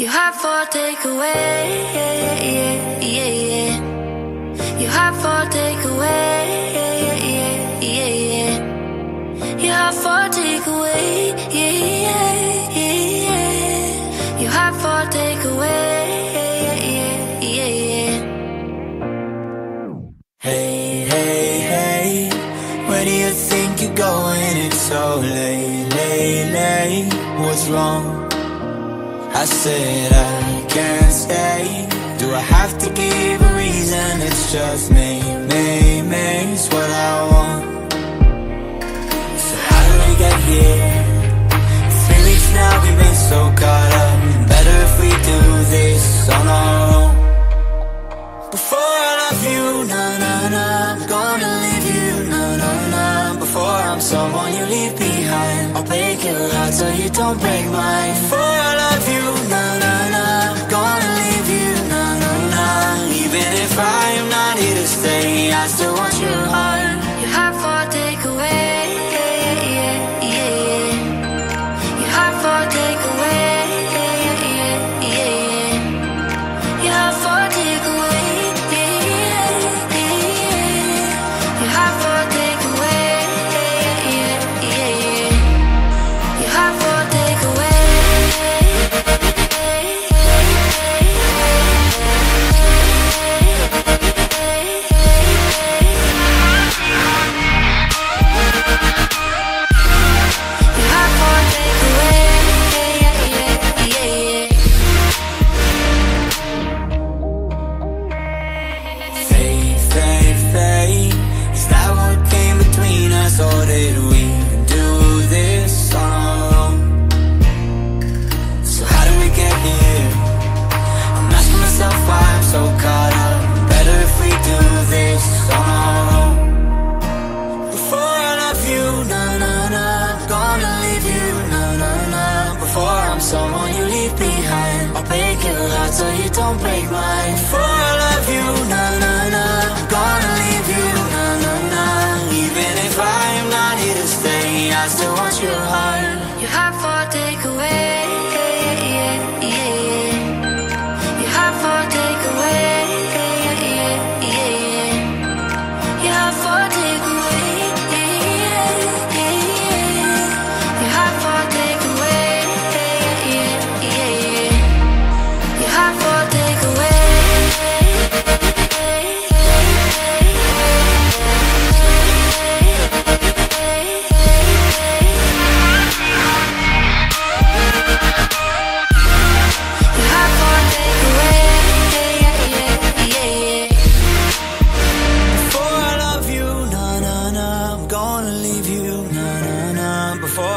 You have for takeaway, yeah, yeah, yeah, yeah. You have for takeaway, yeah, yeah, yeah, yeah. You have for takeaway, yeah, yeah, yeah, yeah. You have for takeaway, yeah, yeah, yeah, yeah. Hey, hey, hey, where do you think you're going? It's so late, late, late. What's wrong? I said I can't stay. Do I have to give a reason? It's just me, me, me. It's what I want. So how did we get here? Three weeks now, we've been so caught up. Better if we do this on our own. Before I love you, na na na, I'm gonna leave you, na na na. Before I'm someone you leave behind, I'll break your heart so you don't break mine. Before I love break your heart so you don't break mine. Before I love you, na na na, I'm gonna leave you, na na na. Even if I am not here to stay, I still want your heart. You have for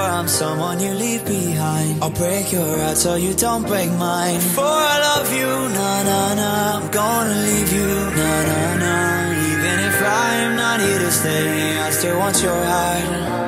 I'm someone you leave behind, I'll break your heart so you don't break mine. Before I love you, na na na, I'm gonna leave you, na na na. Even if I am not here to stay, I still want your heart.